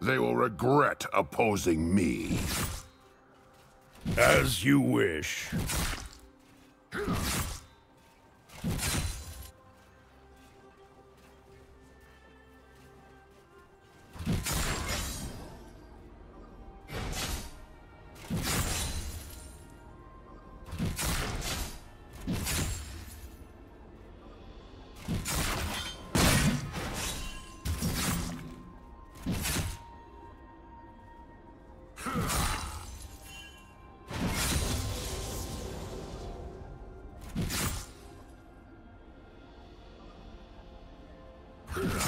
They will regret opposing me. As you wish. Yeah.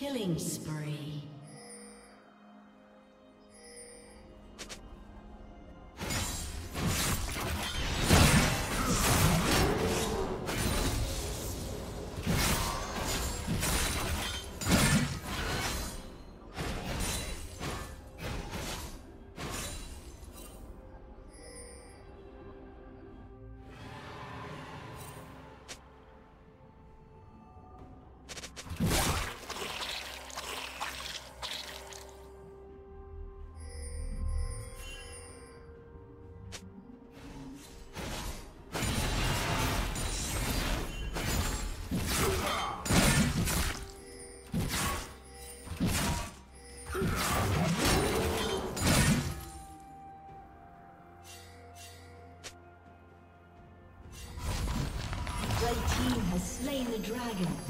Killing spree. Slain the dragon.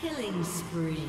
Killing spree.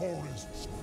Forests